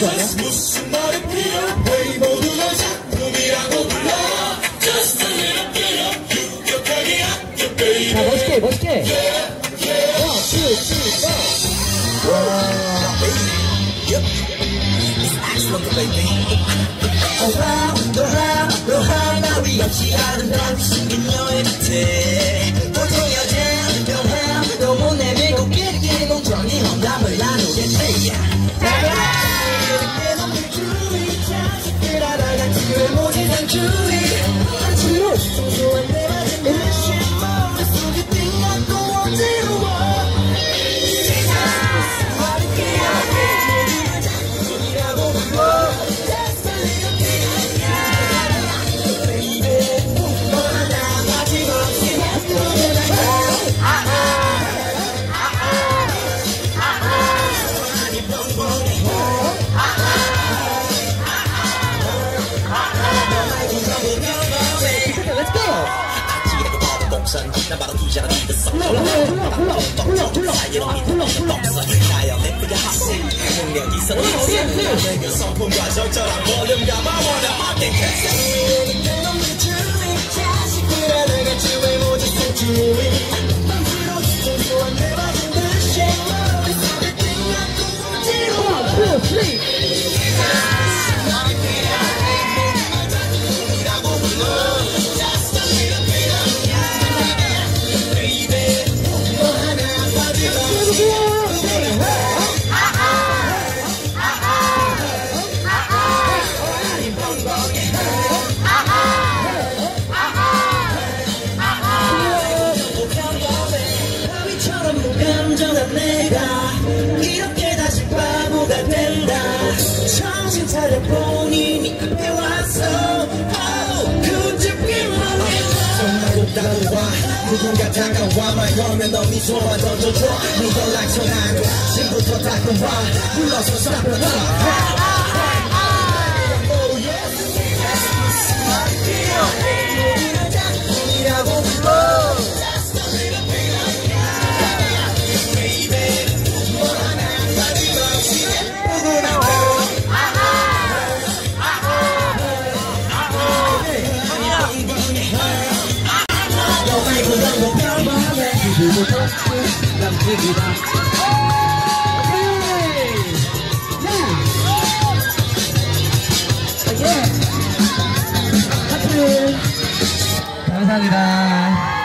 거 아니야? 무슨 말이 필요해 모두 널 작품이라고 불러 Just a little bit of 유격하게 할게 baby 자, 멋있게, 멋있게. 원, 투, 쓰리, 포. 너 하나위 없이 아름다운 신기녀 알아가지 왜 모지상 주의 한치로 소소한 불러, 불러, 사이로 믿는 없어 나여 내쁘게 하세 능력 있어 내가 성품과 적절한 볼륨 감아 원하 하게 자식들 알아가지 왜 모지 주의 밤새로 소소한 내 받은 듯이 머릿속에 띵 감정한 내가. 이렇게 다시 바보가 된다. 정신 차려 본인이 앞에 손나고 다가와 누군가 다가와. 말 걸면 너네 소화 던져줘 네가 낙천하고 지금부터 다가와 불러서 the 감사합니다.